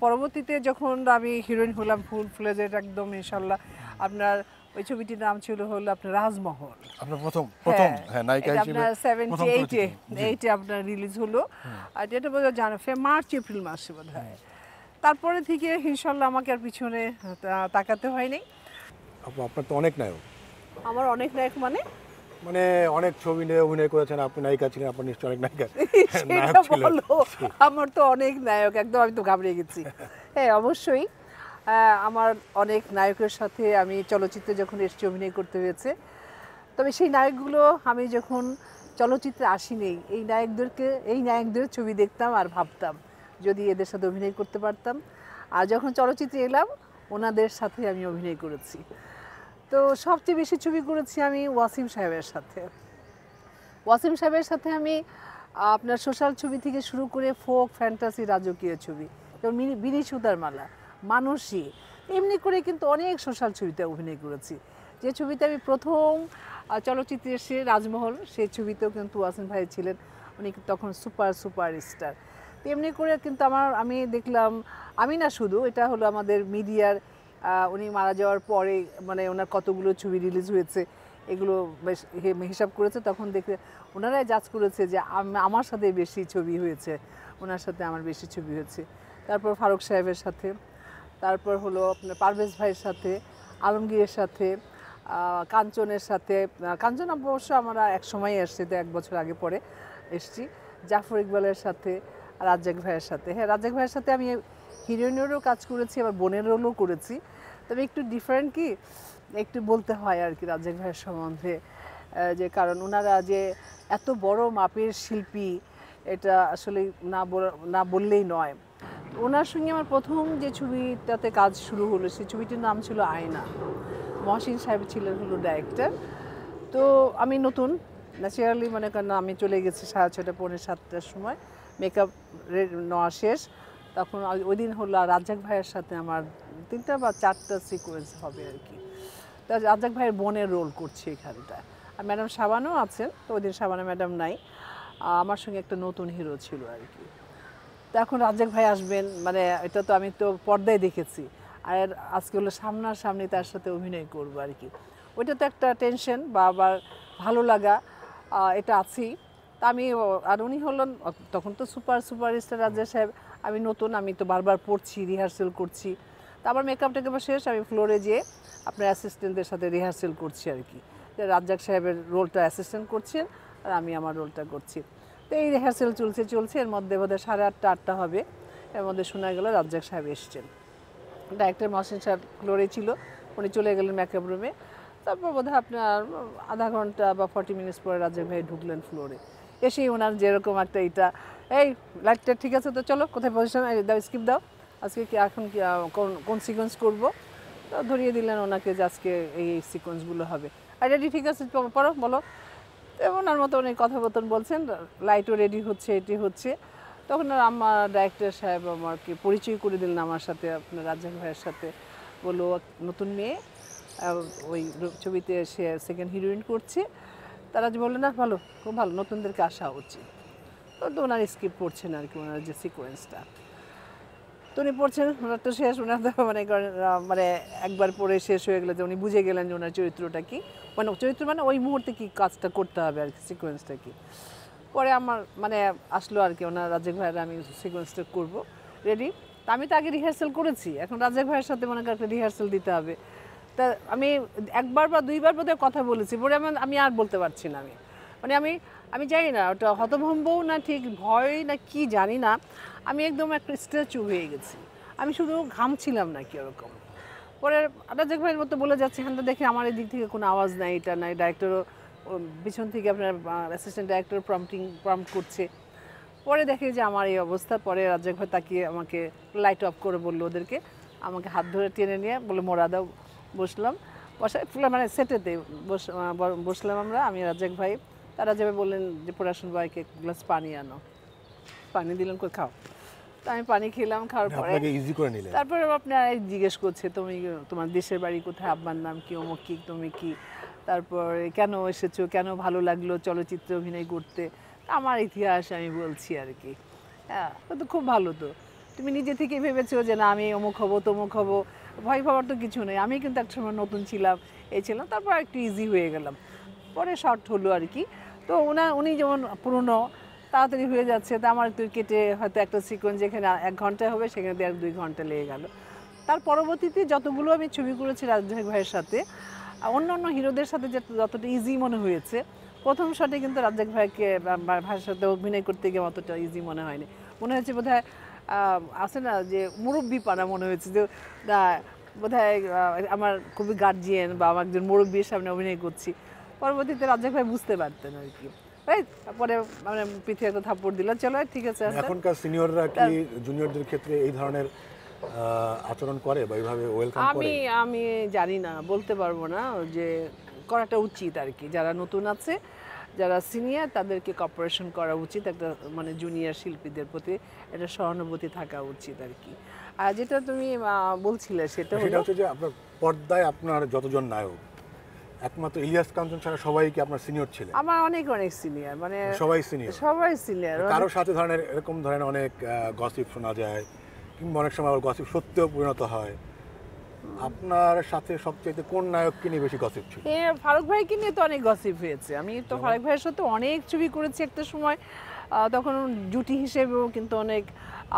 পরবর্তীতে যখন আমি হিরোইন হলাম ফুল ফ্লেজেড একদম ইনশাল্লাহ আপনার ওই ছবিটির নাম ছিল হলো আপনার রাজমহল। আপনার প্রথম প্রথম হ্যাঁ নায়িকা হিসেবে আপনার সেভেন্টি প্রথম এইটে এইটে আপনার রিলিজ হলো। আর যেটা বোধ হয় জানো ফে মার্চ এপ্রিল মাসে বোধ হয় তারপরে থেকে ইনশাল্লাহ আমাকে আর পিছনে তাকাতে হয়নি। আপু আপনার তো অনেক নায়ক। আমার অনেক নায়ক মানে? মানে অনেক ছবি নিয়ে অভিনয় করেছেন আপনি নায়িকা ছিলেন আপনার নিশ্চয় অনেক নায়িকা। নায়ক সেটা ছিলেন। বলো আমার তো অনেক নায়ক একদম আমি তো ঘাবড়ে গেছি। হ্যাঁ অবশ্যই। আমার অনেক নায়কের সাথে আমি চলচ্চিত্রে যখন এসেছি, অভিনয় করতে হয়েছে। তবে সেই নায়কগুলো আমি যখন চলচ্চিত্রে আসিনি, এই নায়কদেরকে, এই নায়কদের ছবি দেখতাম আর ভাবতাম যদি এদের সাথে অভিনয় করতে পারতাম। আর যখন চলচ্চিত্রে এলাম, ওনাদের সাথে আমি অভিনয় করেছি। তো সবচেয়ে বেশি ছবি করেছি আমি ওয়াসিম সাহেবের সাথে। ওয়াসিম সাহেবের সাথে আমি, আপনার সোশ্যাল ছবি থেকে শুরু করে ফোক, ফ্যান্টাসি, রাজকীয় ছবি, যেমন মিনি বিনি সুতার মালা। মানসী এমনি করে কিন্তু অনেক সোশ্যাল ছবিতে অভিনয় করেছি। যে ছবিতে আমি প্রথম চলচ্চিত্রে এসে রাজমহল সেই ছবিতেও কিন্তু ওয়াসিম ভাই ছিলেন। উনি তখন সুপার সুপার স্টার। তেমনি করে কিন্তু আমার, আমি দেখলাম, আমি না শুধু, এটা হলো আমাদের মিডিয়ার উনি মারা যাওয়ার পরে মানে ওনার কতগুলো ছবি রিলিজ হয়েছে, এগুলো বেশ হিসাব করেছে, তখন দেখে ওনারাই জাজ করেছে যে আমার সাথে বেশি ছবি হয়েছে, ওনার সাথে আমার বেশি ছবি হয়েছে। তারপর ফারুক সাহেবের সাথে তারপর হলো আপনার পারভেজ ভাইয়ের সাথে, আলমগীরের সাথে কাঞ্চনের সাথে কাঞ্চন অবশ্য আমরা এক সময় এসছি তো এক বছর আগে পরে এসছি। জাফর ইকবালের সাথে, রাজ্জাক ভাইয়ের সাথে। হ্যাঁ রাজ্জাক ভাইয়ের সাথে আমি হিরোইনেরও কাজ করেছি, আবার বোনের রোলও করেছি। তবে একটু ডিফারেন্ট কি? একটু বলতে হয় আর কি রাজ্জাক ভাইয়ের সম্বন্ধে যে কারণ ওনারা যে এত বড় মাপের শিল্পী, এটা আসলে না না বললেই নয়। ওনার সঙ্গে আমার প্রথম যে ছবিটাতে কাজ শুরু হলো, সেই ছবিটির নাম ছিল আয়না। মহসিন সাহেব ছিলেন হলো ডাইরেক্টর তো আমি নতুন ন্যাচারালি মনে করেন আমি চলে গেছি সাড়ে ছটা পৌনে সাতটার সময়। মেকআপ নেওয়া শেষ। তখন ওই- দিন হলো রাজ্জাক ভাইয়ের সাথে আমার তিনটা বা চারটা সিকোয়েন্স হবে আর কি। তা রাজ্জাক ভাইয়ের বোনের রোল করছি এখানটা। আর ম্যাডাম সাবানও আছেন, তো ওই দিন সাবানা ম্যাডাম নাই। আমার সঙ্গে একটা নতুন হিরো ছিল আর কি। তো এখন রাজ্জাক ভাই আসবেন মানে এটা তো আমি তো পর্দায় দেখেছি। আর আজকে হলো সামনাসামনি তার সাথে অভিনয় করব আর কি। ওইটা তো একটা টেনশন বা আবার ভালো লাগা এটা আছেই তা আমি আর উনি হলেন তখন তো সুপার সুপার স্টার রাজ্জাক সাহেব। আমি নতুন, আমি তো বারবার পড়ছি রিহার্সেল করছি। তারপর মেকআপ টেকআপ শেষ, আমি ফ্লোরে যেয়ে আপনার অ্যাসিস্ট্যান্টদের সাথে রিহার্সেল করছি আর কি। রাজ্জাক সাহেবের রোলটা অ্যাসিস্ট্যান্ট করছেন, আর আমি আমার রোলটা করছি। তো এই রিহার্সেল চলছে চলছে। এর মধ্যে বোধহয় সাড়ে আটটা আটটা হবে। এর মধ্যে শোনা গেল রাজ্জাক সাহেব এসছেন। ডাইরেক্টর মহসিন সাহেব ফ্লোরে ছিল। উনি চলে গেলেন মেকআপ রুমে তারপর বোধহয় আপনার আধা ঘণ্টা বা ফর্টি মিনিটস পরে রাজ্জাক ভাই ঢুকলেন ফ্লোরে এসেই ওনার যেরকম একটা এটা, এই লাইটটা ঠিক আছে তো চলো, কোথায় পজিশন দাও স্কিপ দাও। আজকে কি, এখন কি কোন সিকোয়েন্স করব? তো ধরিয়ে দিলেন ওনাকে যে আজকে এই সিকোয়েন্সগুলো হবে। আর রেডি ঠিক আছে পড়ো, বলো। তো ওনার মতো উনি কথাবার্তা বলছেন, লাইটও রেডি হচ্ছে, এটি হচ্ছে। তখন আর আমার ডাইরেক্টর সাহেব আমাকে পরিচয় করে দিলেন আমার সাথে, আপনার রাজ্জাক ভাইয়ের সাথে। বলল নতুন মেয়ে ওই ছবিতে সে সেকেন্ড হিরোইন করছে। তারা যে বলল, না, ভালো, খুব ভালো, নতুনদেরকে আসা উচিত। তো ওনার স্ক্রিপ্ট পড়ছেন আর কি, ওনার যে সিকোয়েন্সটা তো উনি পড়ছেন, ওনার তো শেষ, ওনার তো মানে মানে একবার পড়ে শেষ হয়ে গেলে যে উনি বুঝে গেলেন যে ওনার চরিত্রটা কি। মানে চরিত্র মানে ওই মুহূর্তে কি কাজটা করতে হবে আর কি সিকোয়েন্সটা কি। পরে আমার মানে আসলো আর কি, ওনার রাজেক ভাইয়ের আমি সিকোয়েন্সটা করব। রেডি তা আমি তো আগে রিহার্সাল করেছি, এখন রাজেক ভাইয়ের সাথে মনে করেন রিহার্সাল দিতে হবে। তা আমি একবার বা দুইবার বোধহয় কথা বলেছি, পরে আমি আর বলতে পারছি না আমি। মানে আমি আমি জানি না, ওটা হতভম্বও না ঠিক ভয় না কি জানি না। আমি একদম একটা স্ট্যাচু হয়ে গেছি। আমি শুধু ঘামছিলাম না কি ওরকম। পরে রাজাক ভাইয়ের মতো বলে যাচ্ছে এখানটা দেখে আমার এই দিক থেকে কোনো আওয়াজ নাই, এটা নাই। ডাইরেক্টরও পিছন থেকে আপনার অ্যাসিস্ট্যান্ট ডাইরেক্টর প্রম্পটিং প্রম্পট করছে। পরে দেখে যে আমার এই অবস্থা, পরে রাজ্জাক ভাই তাকিয়ে আমাকে লাইট অফ করে বলল ওদেরকে। আমাকে হাত ধরে টেনে নিয়ে বলে মোরা দাও। বসলাম। ফুলে মানে সেটেতে বস বসলাম আমরা, আমি রাজ্জাক ভাই। তারা যাবে বললেন যে প্রোডাকশন বয়কে এক গ্লাস পানি আনো। পানি দিলেন কই খাও। তো আমি পানি খেলাম খাওয়ার পরে আপনাকে ইজি করে নিলেন। তারপরে আপনার জিজ্ঞেস করছে তুমি তোমার দেশের বাড়ি কোথায়? আব্বার নাম কি? অমুক কি? তুমি কি? তারপরে কেন এসেছ? কেন ভালো লাগল চলচ্চিত্রে অভিনয় করতে? আমার ইতিহাস আমি বলছি আর কি। হ্যাঁ তো খুব ভালো তো। তুমি নিজে থেকে ভেবেছো যে না আমি অমুক হব তমুক হব। ভয় পাওয়ার তো কিছু নেই। আমি কিন্তু একটা সময় নতুন ছিলাম এই ছিলাম তারপর একটু ইজি হয়ে গেলাম। পরে শর্ট হলো আর কি। তো ওনা, উনি যেমন পুরনো, তাড়াতাড়ি হয়ে যাচ্ছে, তা আমার একটু কেটে হয়তো একটা সিকোয়েন্স যেখানে এক ঘন্টায় হবে, সেখানে দেড় দুই ঘণ্টা লেগে গেল। তার পরবর্তীতে যতগুলো আমি ছবি করেছি রাজধানী ভাইয়ের সাথে অন্য অন্য হিরোদের সাথে যতটা ইজি মনে হয়েছে, প্রথম শটে কিন্তু রাজ্জাক ভাইকে ভাইয়ের সাথে অভিনয় করতে গিয়ে অতটা ইজি মনে হয়নি। মনে হয়েছে বোধ হয় আছে না যে মুরব্বী পানা মনে হয়েছে যে বোধ আমার খুবই গার্জিয়ান বা আমার একজন মুরব্বীর সামনে অভিনয় করছি। পরবর্তীতে রাজ্জাক ভাই বুঝতে পারতেন আর কি। তারপরে মানে পিঠে একটা থাপ্পড় দিল। চলো ঠিক আছে answer। এখনকার সিনিয়ররা কি জুনিয়রদের ক্ষেত্রে এই ধরনের আচরণ করে বা এইভাবে ওয়েলকাম করে? আমি আমি জানি না বলতে পারব না যে করাটা উচিত আর কি। যারা নতুন আছে যারা সিনিয়র তাদেরকে কপারেশন করা উচিত একটা মানে জুনিয়র শিল্পীদের প্রতি একটা সহানুভূতি থাকা উচিত আর কি। আর যেটা তুমি বলছিলে সেটা হচ্ছে যে আপনার পর্দায় আপনার যতজন নায়ক একমাত্র ইলিয়াস কাঞ্চন ছাড়া সবাই কি আপনার সিনিয়র ছিলেন? আমার অনেক অনেক সিনিয়র মানে সবাই সিনিয়র সবাই সিনিয়র কারও সাথে ধরনের এরকম ধরনের অনেক গসিপ শোনা যায় কিংবা অনেক সময় আবার গসিপ সত্যিও পরিণত হয়। আপনার সাথে সবচেয়ে কোন নায়ককে নিয়ে বেশি গসিপ ছিল? এ ফারুক ভাই ভাইকে নিয়ে তো অনেক গসিপ হয়েছে। আমি তো ফারুক ভাইয়ের সাথে অনেক ছবি করেছি একটা সময়। তখন জুটি হিসেবেও কিন্তু অনেক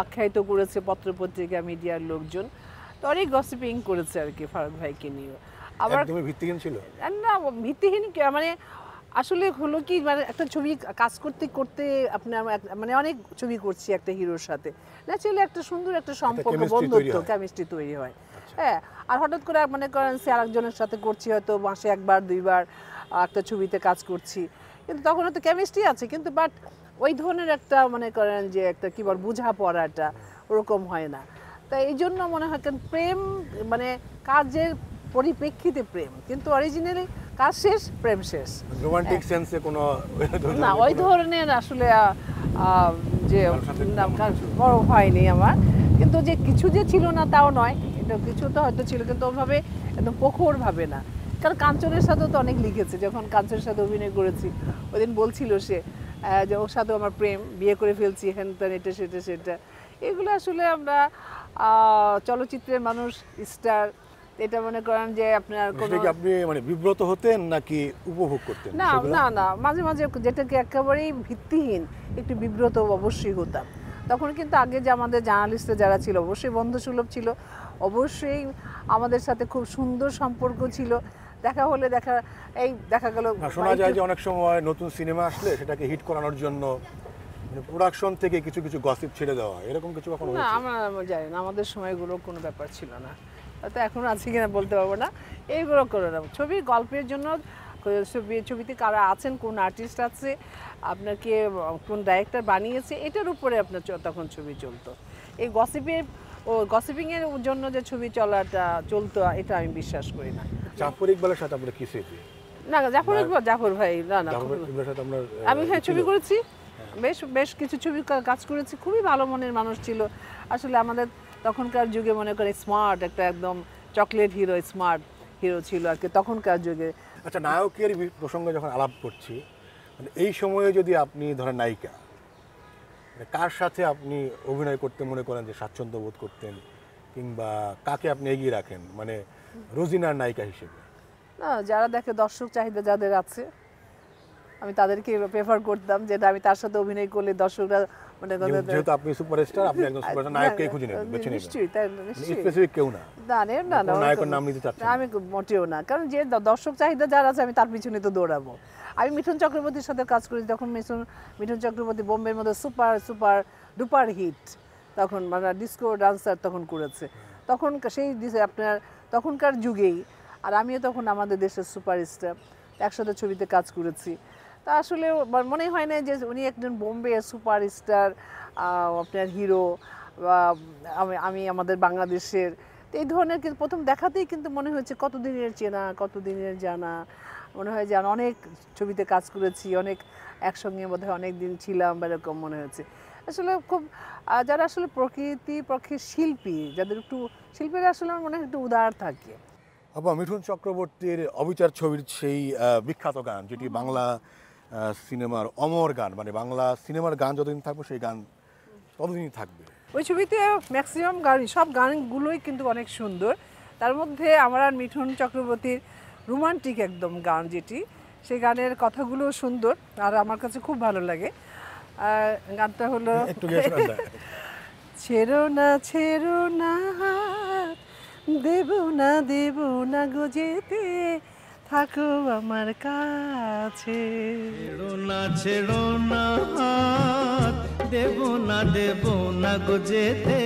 আখ্যায়িত করেছে পত্রপত্রিকা মিডিয়ার লোকজন। তো অনেক গসিপিং করেছে আর কি ফারুক ভাইকে নিয়ে আবার একদমই ভিত্তিহীন ছিল। না ভিত্তিহীন কি- মানে আসলে হলো কি মানে একটা ছবি কাজ করতে করতে আপনার মানে অনেক ছবি করছি একটা হিরোর সাথে। ন্যাচারালি একটা সুন্দর একটা সম্পর্ক বন্ধুত্ব কেমিস্ট্রি তৈরি হয়। হ্যাঁ আর হঠাৎ করে মনে করেন সে আরেকজনের সাথে করছি হয়তো মাসে একবার দুইবার একটা ছবিতে কাজ করছি। কিন্তু তখন হয়তো কেমিস্ট্রি আছে কিন্তু বাট ওই ধরনের একটা মনে করেন যে একটা কি বল বোঝাপড়াটা ওরকম হয় না। তা এই জন্য মনে হয় প্রেম মানে কাজের পরিপ্রেক্ষিতে প্রেম কিন্তু অরিজিনালি কাজ শেষ প্রেম শেষ। রোমান্টিক সেন্সে কোনো না ওই ধরনের আসলে যে বড় হয়নি আমার। কিন্তু যে কিছু যে ছিল না তাও নয়। এটা কিছু তো হয়তো ছিল কিন্তু ওভাবে একদম প্রখর ভাবে না। কারণ কাঞ্চনের সাথেও তো অনেক লিখেছে যখন কাঞ্চনের সাথে অভিনয় করেছি ওই দিন বলছিল সে যে ওর সাথেও আমার প্রেম বিয়ে করে ফেলছি এখান তেন এটা সেটা সেটা। এগুলো আসলে আমরা চলচ্চিত্রের মানুষ স্টার এটা মনে করেন যে আপনার কোনো আপনি মানে বিব্রত হতেন নাকি উপভোগ করতেন না না না মাঝে মাঝে যেটাকে একেবারেই ভিত্তিহীন একটু বিব্রত অবশ্যই হতাম। তখন কিন্তু আগে যে আমাদের জার্নালিস্টরা যারা ছিল অবশ্যই বন্ধুসুলভ ছিল অবশ্যই আমাদের সাথে খুব সুন্দর সম্পর্ক ছিল। দেখা হলে দেখা এই দেখা গেল শোনা যায় যে অনেক সময় নতুন সিনেমা আসলে সেটাকে হিট করানোর জন্য প্রোডাকশন থেকে কিছু কিছু গসিপ ছেড়ে দেওয়া। এরকম কিছু কখনো না আমরা জানি না আমাদের সময়গুলো কোনো ব্যাপার ছিল না। হয়তো এখন আছে কিনা বলতে পারব না। এইগুলো করে না ছবি গল্পের জন্য ছবি ছবিতে কারা আছেন কোন আর্টিস্ট আছে আপনাকে কোন ডাইরেক্টর বানিয়েছে এটার উপরে আপনার তখন ছবি চলতো। এই গসিপের ও গসিপিংয়ের জন্য যে ছবি চলাটা চলতো এটা আমি বিশ্বাস করি না। জাফর ইকবালের সাথে আপনার কি স্মৃতি না জাফর ইকবাল জাফর ভাই না না আমি হ্যাঁ ছবি করেছি বেশ বেশ কিছু ছবি কাজ করেছি খুবই ভালো মনের মানুষ ছিল। আসলে আমাদের তখনকার যুগে মনে করে স্মার্ট একটা একদম চকলেট হিরো স্মার্ট হিরো ছিল আর কি তখনকার যুগে। আচ্ছা নায়কের প্রসঙ্গে যখন আলাপ করছি মানে এই সময়ে যদি আপনি ধরেন নায়িকা মানে কার সাথে আপনি অভিনয় করতে মনে করেন যে স্বাচ্ছন্দ্য বোধ করতেন কিংবা কাকে আপনি এগিয়ে রাখেন? মানে রোজিনার নায়িকা হিসেবে। না যারা দেখে দর্শক চাহিদা যাদের আছে আমি তাদেরকে প্রেফার করতাম যেটা আমি তার সাথে অভিনয় করলে দর্শকরা মানে যেহেতু- যেহেতু আপনি সুপারস্টার আপনি একজন সুপারস্টার নায়ককেই খুঁজে নেবেন বেছে নেবেন। নিশ্চয়ই তাই নিশ্চয়ই। স্পেসিফিক কেউ না। না না না নায়কের নাম নিতে চাচ্ছেন না, না। আমি মোটেও না কারণ যে দর্শক চাহিদা যার আছে আমি তার পিছনে তো দৌড়াবো। আমি মিঠুন চক্রবর্তীর সাথে কাজ করি মিঠুন মিঠুন চক্রবর্তী বোম্বের মধ্যে সুপার সুপার ডুপার হিট তখন মানে ডিস্কো ডান্সার তখন করেছে। তখন সেই আপনার তখনকার যুগেই আর আমিও তখন আমাদের দেশের সুপারস্টার একসাথে ছবিতে কাজ করেছি। তা আসলে মনে হয় না যে উনি একজন বোম্বে সুপারস্টার আপনার হিরো, বা আমি আমি আমাদের বাংলাদেশের। এই ধরনের কিন্তু প্রথম দেখাতেই কিন্তু মনে হয়েছে কতদিনের চেনা, কতদিনের জানা। মনে হয় যে অনেক ছবিতে কাজ করেছি, অনেক একসঙ্গে বোধ হয় অনেক দিন ছিলাম বা এরকম মনে হয়েছে। আসলে খুব যারা আসলে প্রকৃতি পক্ষে শিল্পী, যাদের একটু শিল্পীরা আসলে আমার মনে হয় একটু উদার থাকে। আপা মিঠুন চক্রবর্তীর অবিচার ছবির সেই বিখ্যাত গান, যেটি বাংলা সিনেমার অমর গান মানে বাংলা সিনেমার গান যতদিন থাকবে সেই গান ততদিনই থাকবে। ওই ছবিতে ম্যাক্সিমাম গান সব গানগুলোই কিন্তু অনেক সুন্দর। তার মধ্যে আমার আর মিঠুন চক্রবর্তীর রোমান্টিক একদম গান যেটি সেই গানের কথাগুলো সুন্দর আর আমার কাছে খুব ভালো লাগে। গানটা হলো। ছেড়ো না ছেড়ো না হাত দেব না দেব না গো যেতে। থাকো আমার কাছে। ছেড়ো না ছেড়ো না হাত দেব না দেব না গো যেতে।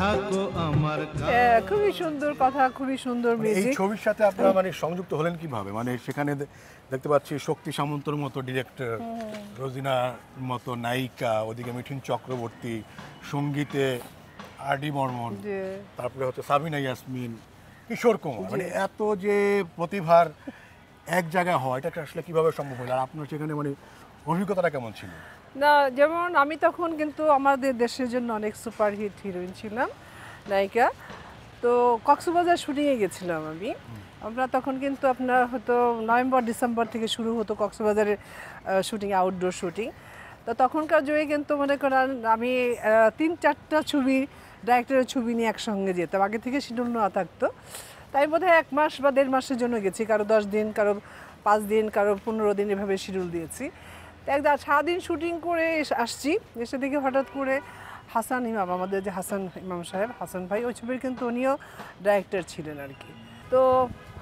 থাকো আমার কাছে। হ্যাঁ, খুবই সুন্দর কথা খুবই সুন্দর মানে এই ছবির সাথে আপনারা মানে সংযুক্ত হলেন কীভাবে? মানে সেখানে দেখতে পাচ্ছি শক্তি সামন্তর মতো ডিরেক্টর রোজিনার মতো নায়িকা ওদিকে মিঠুন চক্রবর্তী সঙ্গীতে আর ডি বর্মন তারপরে হচ্ছে সাবিনা ইয়াসমিন কিশোর কুমার মানে এত যে প্রতিভার এক জায়গায় হয় এটা আসলে কীভাবে সম্ভব হলো? আর আপনার সেখানে মানে অভিজ্ঞতাটা কেমন ছিল? না যেমন আমি তখন কিন্তু আমাদের দেশের জন্য অনেক সুপারহিট হিরোইন ছিলাম নায়িকা। তো কক্সবাজার শুটিংয়ে গেছিলাম আমি। আমরা তখন কিন্তু আপনার হয়তো নভেম্বর ডিসেম্বর থেকে শুরু হতো কক্সবাজারের শুটিং আউটডোর শুটিং তো তখনকার যুগে কিন্তু মনে করেন আমি তিন চারটা ছবি ডাইরেক্টরের ছবি নিয়ে একসঙ্গে যেতাম। আগে থেকে শিডিউল নেওয়া থাকতো। তাই বোধ এক মাস বা দেড় মাসের জন্য গেছি। কারও দশ দিন, কারও পাঁচ দিন, কারও পনেরো দিন এভাবে শিডিউল দিয়েছি। তো একদম সারাদিন শুটিং করে আসছি। এসে দেখি হঠাৎ করে হাসান ইমাম, আমাদের যে হাসান ইমাম সাহেব, হাসান ভাই, ওই ছবির কিন্তু উনিও ডাইরেক্টর ছিলেন আর কি তো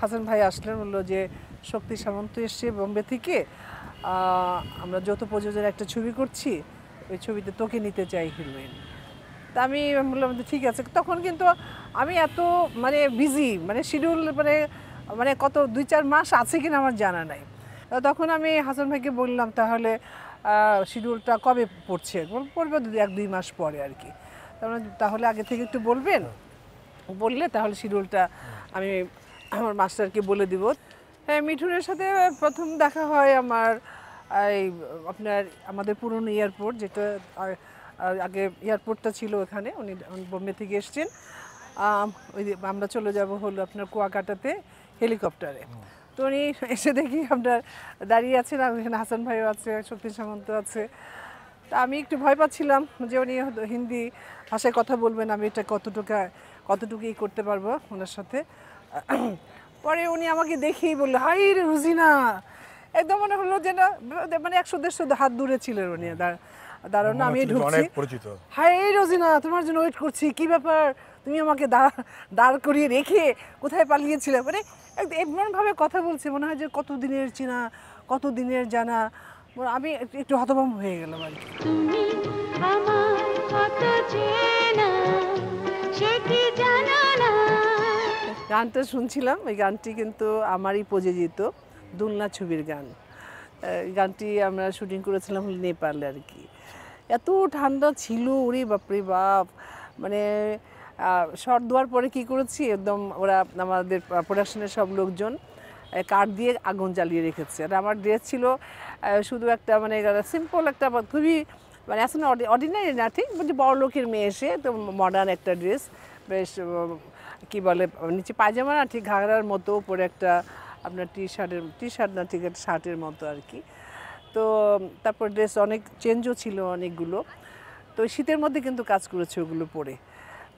হাসান ভাই আসলেন, বলল যে, শক্তি সামন্ত এসছে বোম্বে থেকে। আমরা যৌথ প্রযোজনের একটা ছবি করছি। ওই ছবিতে তোকে নিতে চাই হিরোইন। তা আমি বললাম ঠিক আছে। তখন কিন্তু আমি এত মানে বিজি মানে শিডিউল মানে মানে কত দুই চার মাস আছে কিনা আমার জানা নাই। তখন আমি হাসান ভাইকে বললাম, তাহলে শিডিউলটা কবে পড়ছে? পড়বে এক দুই মাস পরে আর কি। তাহলে আগে থেকে একটু বলবেন? বললে, তাহলে শিডিউলটা আমি আমার মাস্টারকে বলে দিব। হ্যাঁ মিঠুনের সাথে প্রথম দেখা হয় আমার, এই, আপনার, আমাদের পুরনো এয়ারপোর্ট যেটা আগে এয়ারপোর্টটা ছিল ওখানে উনি বোম্বে থেকে এসছেন। ওই আমরা চলে যাব হলো আপনার কুয়াকাটাতে হেলিকপ্টারে। তো উনি এসে দেখি আপনার দাঁড়িয়ে আছেন আর ওখানে হাসান ভাইও আছে শক্তি সামন্ত আছে। তা আমি একটু ভয় পাচ্ছিলাম যে উনি হিন্দি ভাষায় কথা বলবেন আমি এটা কতটুকু কতটুকু ই করতে পারব ওনার সাথে। পরে উনি আমাকে দেখেই বলল হাই রে রুজিনা! একদম মনে হলো যে না মানে একশো দেড়শো হাত দূরে ছিলেন উনি দাঁড়- দাঁড়ানো আমি ঢুকছি। পরিচিত। হাই রোজিনা তোমার জন্য ওয়েট করছি কি ব্যাপার? তুমি আমাকে দাঁড় দাঁড় করিয়ে রেখে কোথায় পালিয়েছিলে? মানে একদম এমনভাবে কথা বলছে মনে হয় যে কত দিনের চেনা কত দিনের জানা আমি একটু- হতভম্ব হয়ে গেলাম আর কি। তুমি আমার কত চেনা সে কি জানো না? গানটা শুনছিলাম ওই গানটি কিন্তু আমারই প্রযোজিত দুলনা ছবির গান। এই গানটি আমরা শুটিং করেছিলাম হলো নেপালে আর কি। এত ঠান্ডা ছিল, ওরে বাপরে বাপ। মানে শর্ট দেওয়ার পরে কি করেছি? একদম ওরা আমাদের প্রোডাকশনের সব লোকজন কাঠ দিয়ে আগুন জ্বালিয়ে রেখেছে। আর আমার ড্রেস ছিল শুধু একটা মানে সিম্পল একটা খুবই মানে আসলে অর্ডিনারি না, ঠিক? মানে বড় লোকের মেয়ে এসে, তো মডার্ন একটা ড্রেস বেশ কি বলে, নিচে পায়জামা না, ঠিক, ঘাগরার মতো, উপরে একটা আপনার টি শার্টের টি শার্ট না, ঠিক শার্টের মতো আর কি। তো তারপর ড্রেস অনেক চেঞ্জও ছিল অনেকগুলো। তো শীতের মধ্যে কিন্তু কাজ করেছে ওগুলো পরে।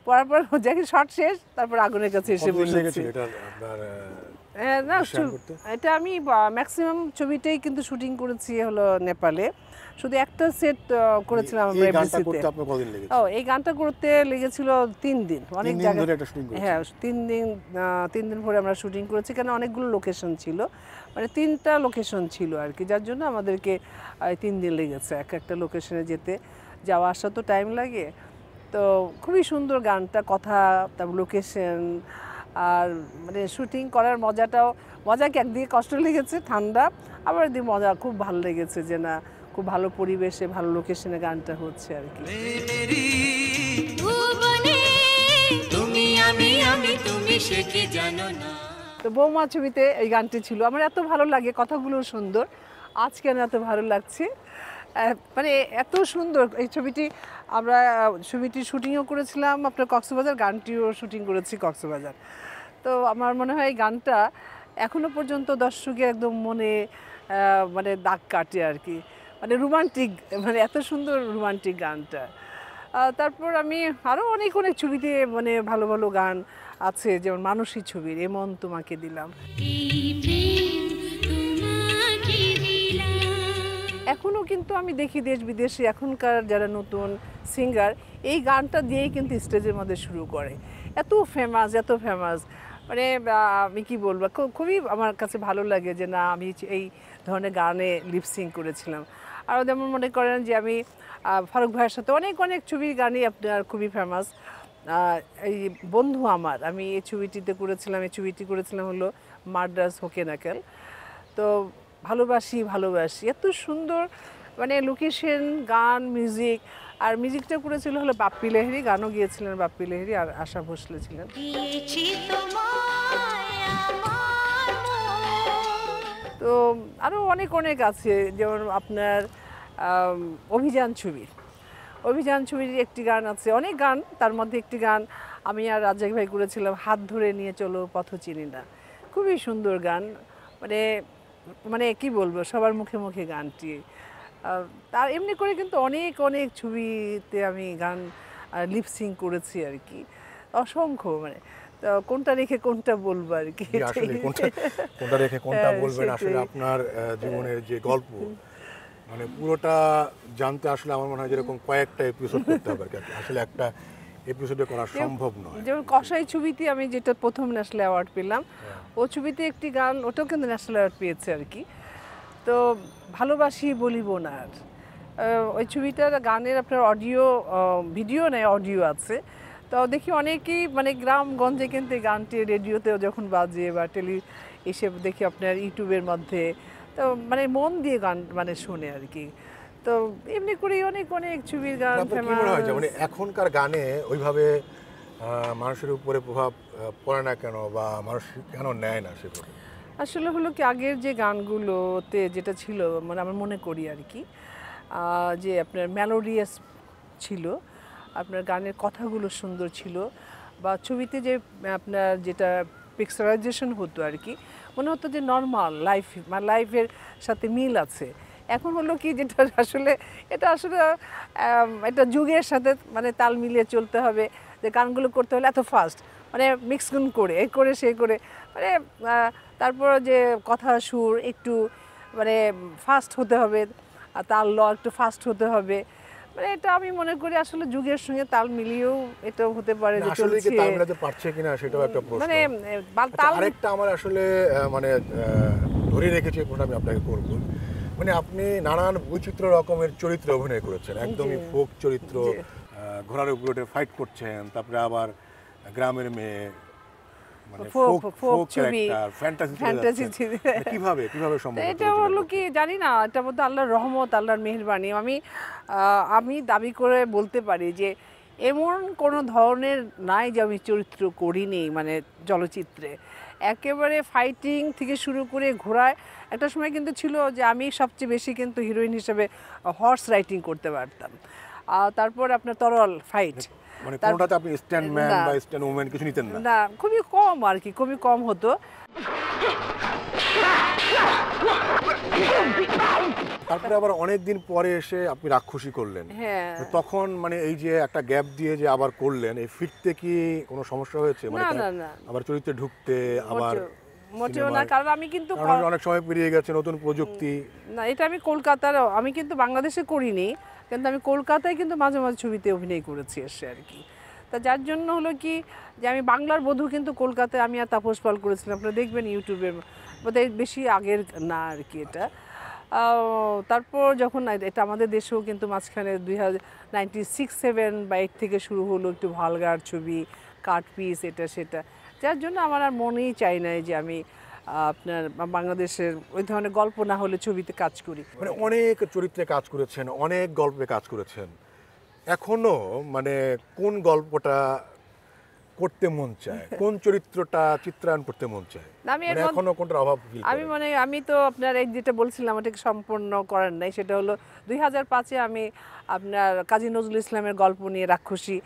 পরার পর দেখি শর্ট শেষ তারপর আগুনের কাছে এসে বসেছি। হ্যাঁ, না? এটা আমি ম্যাক্সিমাম ছবিটাই কিন্তু শুটিং করেছি হলো নেপালে। শুধু একটা সেট করেছিলাম আমরা এফডিসিতে ও এই গানটা করতে লেগেছিল তিন দিন। অনেক জায়গায় হ্যাঁ তিন দিন তিন দিন পরে আমরা শুটিং করেছি কেন অনেকগুলো লোকেশন ছিল। মানে তিনটা লোকেশন ছিল আর কি যার জন্য আমাদেরকে তিন দিন লেগেছে এক একটা লোকেশনে যেতে। যাওয়া আসা তো টাইম লাগে। তো খুবই সুন্দর গানটা কথা তারপর লোকেশন আর মানে শুটিং করার মজাটাও মজাকে একদিকে কষ্ট লেগেছে ঠান্ডা আবার একদিকে মজা খুব ভালো লেগেছে যে না খুব ভালো পরিবেশে ভালো লোকেশনে গানটা হচ্ছে আর কি। তুমি আমি আমি তুমি সে কি জানো না? তো বৌমা ছবিতে এই গানটি ছিল। আমার এত ভালো লাগে, কথাগুলো সুন্দর। আজ কেন এত ভালো লাগছে? মানে এত সুন্দর এই ছবিটি। আমরা ছবিটি শুটিংও করেছিলাম, আপনার কক্সবাজার, গানটিও শুটিং করেছি কক্সবাজার। তো আমার মনে হয় এই গানটা এখনও পর্যন্ত দর্শকের একদম মনে মানে দাগ কাটে আর কি। মানে রোমান্টিক মানে এত সুন্দর রোমান্টিক গানটা। তারপর আমি আরও অনেক অনেক ছবিতে মানে ভালো ভালো গান আছে, যেমন মানসী ছবির এমন তোমাকে দিলাম। এখনও কিন্তু আমি দেখি দেশ বিদেশে এখনকার যারা নতুন সিঙ্গার এই গানটা দিয়েই কিন্তু স্টেজের মধ্যে শুরু করে। এত ফেমাস এত ফেমাস মানে আমি কি বলব খুবই আমার কাছে ভালো লাগে যে, না, আমি এই ধরনের গানে লিপসিং করেছিলাম। আরও যেমন মনে করেন যে, আমি ফারুক ভাইয়ের সাথে অনেক অনেক ছবির গানই আপনার খুবই ফেমাস এই বন্ধু আমার আমি এই ছবিটিতে করেছিলাম এই ছবিটি করেছিলাম হলো মার্ডাস হোকেনাকেল তো ভালোবাসি ভালোবাসি। এত সুন্দর মানে লোকেশন গান মিউজিক আর মিউজিকটা করেছিল হলো বাপ্পি লেহেরি গানও গিয়েছিলেন বাপ্পি লেহেরি আর আশা ভোসলে ছিলেন। তো আরও অনেক অনেক আছে যেমন আপনার অভিযান ছবি। অভিযান ছবির একটি গান আছে অনেক গান তার মধ্যে একটি গান আমি আর রাজাক ভাই করেছিলাম হাত ধরে নিয়ে চলো পথ চিনি না। খুবই সুন্দর গান মানে মানে কি বলব সবার মুখে মুখে গানটি। তার এমনি করে কিন্তু অনেক অনেক ছবিতে আমি গান লিপসিং করেছি আর কি। অসংখ্য মানে তো কোনটা রেখে কোনটা বলব আর কি? জি, আসলে কোনটা কোনটা রেখে কোনটা হ্যাঁ, বলবেন আসলে আপনার জীবনের যে গল্প মানে পুরোটা জানতে আসলে আমার মনে হয় যেরকম কয়েকটা এপিসোড করতে হবে আসলে একটা এপিসোডে করা সম্ভব নয়। যেমন কষাই ছবিতে আমি যেটা প্রথম ন্যাশনাল অ্যাওয়ার্ড পেলাম ও ছবিতে একটি গান ওটাও কিন্তু ন্যাশনাল অ্যাওয়ার্ড পেয়েছে আর কি। তো ভালোবাসি বলিব না আর। ওই ছবিটার গানের আপনার অডিও ভিডিও নেই অডিও আছে। তো দেখি অনেকেই মানে গ্রামগঞ্জে কিন্তু গানটি রেডিওতেও যখন বাজে বা টেলি এসে দেখি আপনার ইউটিউবের মধ্যে তো মানে মন দিয়ে গান মানে শুনে আর কি। তো এমনি করেই অনেক অনেক ছবির গান মানে এখনকার গানে ওইভাবে মানুষের উপরে প্রভাব পড়ে না কেন বা মানুষ কেন নেয় না সেভাবে আসলে হলো কি আগের যে গানগুলোতে যেটা ছিল মানে আমার মনে করি আর কি যে আপনার মেলোডিয়াস ছিল আপনার গানের কথাগুলো সুন্দর ছিল বা ছবিতে যে আপনার যেটা পিক্সারাইজেশন হতো আর কি মনে হতো যে নর্মাল লাইফ মানে লাইফের সাথে মিল আছে। এখন হলো কি যেটা আসলে, এটা আসলে এটা যুগের সাথে মানে তাল মিলিয়ে চলতে হবে, যে গানগুলো করতে হলে এত ফাস্ট মানে মিক্স গুন করে, এ করে, সে করে মানে তারপর যে কথা সুর একটু মানে ফাস্ট হতে হবে, আর তাল ল একটু ফাস্ট হতে হবে। মানে এটা আমি মনে করি আসলে যুগের সঙ্গে তাল মিলিয়েও এটাও হতে পারে যে আসলে কি তাল মেলাতে পারছে কিনা সেটাও একটা প্রশ্ন। মানে আচ্ছা, তাল আরেকটা আমার আসলে মানে ধরে রেখেছি এই আমি আপনাকে করব। মানে আপনি নানান বৈচিত্র্য রকমের চরিত্রে অভিনয় করেছেন। একদমই ফোক চরিত্র ঘোড়ার উপরে ফাইট করছেন তারপরে আবার গ্রামের মেয়ে মানে ফোক ক্যারেক্টার ফ্যান্টাসি fantasy কীভাবে কীভাবে সম্ভব এটা হলো কি জানি না এটা বলতে আল্লাহর রহমত আল্লাহর মেহরবানি। আমি আমি দাবি করে বলতে পারি যে এমন কোনো ধরনের নাই যে আমি চরিত্র করিনি মানে চলচ্চিত্রে। একেবারে ফাইটিং থেকে শুরু করে ঘোড়ায় একটা সময় কিন্তু ছিল যে আমি সবচেয়ে বেশি কিন্তু হিরোইন হিসেবে হর্স রাইটিং করতে পারতাম। আর তারপর আপনার তরল ফাইট মানে কোনোটাতে আপনি স্ট্যান্ড ম্যান বা স্ট্যান্ড কিছু নিতেন না? না খুবই কম আর কি খুবই কম হতো। তারপরে আবার অনেক দিন পরে এসে আপনি রাক্ষসী করলেন। হ্যাঁ। তখন মানে এই যে একটা গ্যাপ দিয়ে যে আবার করলেন এই ফিরতে কি কোনো সমস্যা হয়েছে? মানে। আবার চরিত্রে ঢুকতে আবার মোটেও না কারণ আমি কিন্তু অনেক সময় পেরিয়ে গেছে নতুন প্রযুক্তি। না এটা আমি কলকাতার আমি কিন্তু বাংলাদেশে করিনি। কিন্তু আমি কলকাতায় কিন্তু মাঝে মাঝে ছবিতে অভিনয় করেছি এসে আর কি। তা যার জন্য হলো কি যে আমি বাংলার বধূ কিন্তু কলকাতায় আমি আর তাপস পাল করেছিলাম। আপনারা দেখবেন ইউটিউবে, বোধহয় বেশি আগের না আর কি এটা। তারপর যখন এটা আমাদের দেশেও কিন্তু মাঝখানে দুই হাজার নাইনটি সিক্স, সেভেন বা এইট থেকে শুরু হলো একটু ভালগার ছবি, কাট পিস, এটা, সেটা। যার জন্য আমার আর মনেই চাই নাই যে আমি আপনার বাংলাদেশের ওই ধরনের গল্প না হলে ছবিতে কাজ করি। মানে অনেক চরিত্রে কাজ করেছেন অনেক গল্পে কাজ করেছেন। এখনও মানে কোন গল্পটা করতে মন চায়? কোন চরিত্রটা চিত্রায়ন করতে মন চায়? আমি মানে এখনও কোনটার অভাব আমি মানে আমি তো আপনার এই যেটা বলছিলাম ওটাকে সম্পূর্ণ করার নাই। সেটা হলো দুই হাজার পাঁচে আমি আপনার কাজী নজরুল ইসলামের গল্প নিয়ে রাক্ষসী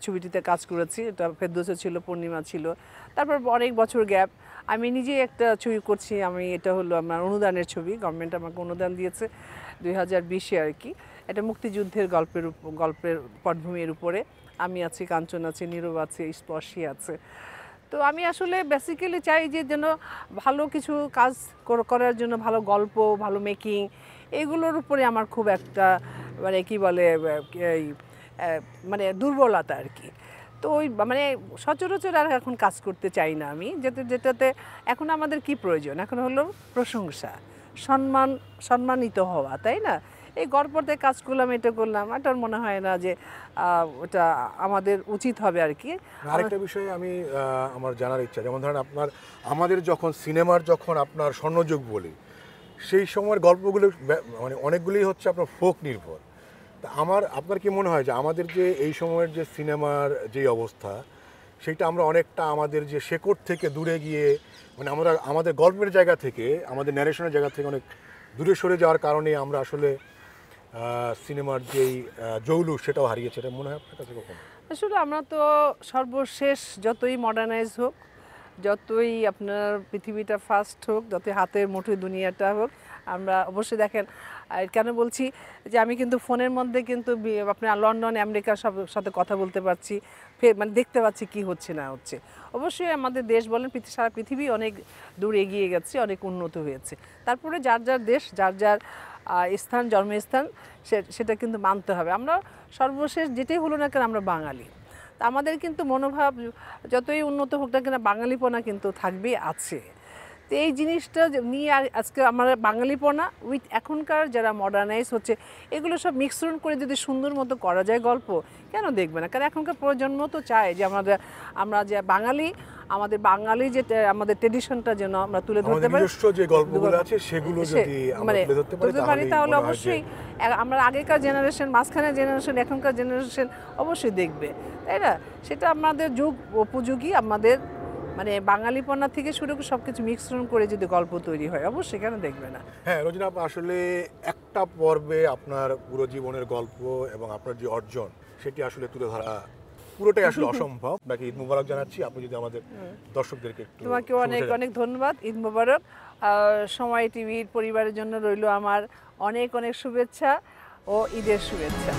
ছবিটিতে কাজ করেছি। এটা ফেরদৌসে ছিল পূর্ণিমা ছিল। তারপর অনেক বছর গ্যাপ। আমি নিজে একটা ছবি করছি, আমি এটা হলো আমার অনুদানের ছবি গভর্নমেন্ট আমাকে অনুদান দিয়েছে দুই হাজার বিশে আর কি। এটা মুক্তিযুদ্ধের গল্পের গল্পের পটভূমির উপরে। আমি আছি, কাঞ্চন আছে, নীরব আছে, স্পর্শী আছে। তো আমি আসলে বেসিক্যালি চাই যে যেন ভালো কিছু কাজ করার জন্য ভালো গল্প, ভালো মেকিং এগুলোর উপরে আমার খুব একটা মানে কি বলে মানে দুর্বলতা আর কি। তো ওই মানে সচরাচর আর এখন কাজ করতে চাই না আমি। যেতে, যেটাতে এখন আমাদের কি প্রয়োজন? এখন হলো প্রশংসা, সম্মান, সম্মানিত হওয়া, তাই না? এই গল্পতে কাজ করলাম, এটা করলাম এটার মনে হয় না যে ওটা আমাদের উচিত হবে আর কি। আরেকটা বিষয়ে আমি আমার জানার ইচ্ছা, যেমন ধরেন আপনার, আমাদের যখন সিনেমার যখন আপনার স্বর্ণযুগ বলি, সেই সময়ের গল্পগুলো মানে অনেকগুলোই হচ্ছে আপনার ফোক নির্ভর। আমার, আপনার কি মনে হয় যে আমাদের যে এই সময়ের যে সিনেমার যে অবস্থা, সেটা আমরা অনেকটা আমাদের যে শেকড় থেকে দূরে গিয়ে মানে আমরা, আমাদের গল্পের জায়গা থেকে, আমাদের ন্যারেশনের জায়গা থেকে অনেক দূরে সরে যাওয়ার কারণে আমরা আসলে সিনেমার যেই জৌলুস সেটাও হারিয়েছে। এটা মনে হয় আপনার কাছে কখনো? আসলে আমরা তো সর্বশেষ যতই মডার্নাইজ হোক, যতই আপনার পৃথিবীটা ফাস্ট হোক, যতই হাতের মুঠোয় দুনিয়াটা হোক, আমরা অবশ্যই দেখেন আর কেন বলছি যে আমি কিন্তু ফোনের মধ্যে কিন্তু আপনার লন্ডন আমেরিকার সব সাথে কথা বলতে পারছি মানে দেখতে পাচ্ছি কি হচ্ছে না হচ্ছে। অবশ্যই আমাদের দেশ বলেন, পৃথি- সারা পৃথিবী অনেক দূর এগিয়ে গেছে, অনেক উন্নত হয়েছে। তারপরে যার যার দেশ, যার যার স্থান, জন্মস্থান সেটা কিন্তু মানতে হবে। আমরা সর্বশেষ যেটাই হলো না কেন আমরা বাঙালি। আমাদের কিন্তু মনোভাব যতই উন্নত হোক না কেন বাঙালিপনা কিন্তু থাকবেই, আছে। তো এই জিনিসটা নিয়ে আর আজকে আমার বাঙালিপনা উইথ এখনকার যারা মডার্নাইজ হচ্ছে এগুলো সব মিশ্রণ করে যদি সুন্দর মতো করা যায় গল্প কেন দেখবে না? কারণ এখনকার প্রজন্ম তো চায় যে আমরা আমরা যে বাঙালি আমাদের বাঙালি যে আমাদের ট্রেডিশনটা যেন আমরা তুলে ধরতে পারি। যে গল্পগুলো আছে সেগুলো যদি মানে তুলে পারি তুলতে পারি তাহলে অবশ্যই আমরা আগেকার জেনারেশন মাঝখানে জেনারেশন এখনকার জেনারেশন অবশ্যই দেখবে। তাই না? সেটা আমাদের যুগ উপযোগী আমাদের মানে বাঙালিপনা থেকে শুরু করে সব কিছু মিশ্রণ করে যদি গল্প তৈরি হয় অবশ্যই কেন দেখবে না? হ্যাঁ রোজিনা আসলে একটা পর্বে আপনার পুরো জীবনের গল্প এবং আপনার যে অর্জন সেটি আসলে তুলে ধরা পুরোটাই আসলে অসম্ভব। নাকি ঈদ মুবারক জানাচ্ছি। আপনি যদি আমাদের দর্শকদেরকে একটু তোমাকে অনেক অনেক ধন্যবাদ ঈদ মোবারক। আর সময় টিভির পরিবারের জন্য রইল আমার অনেক অনেক শুভেচ্ছা ও ঈদের শুভেচ্ছা।